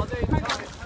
好这里太。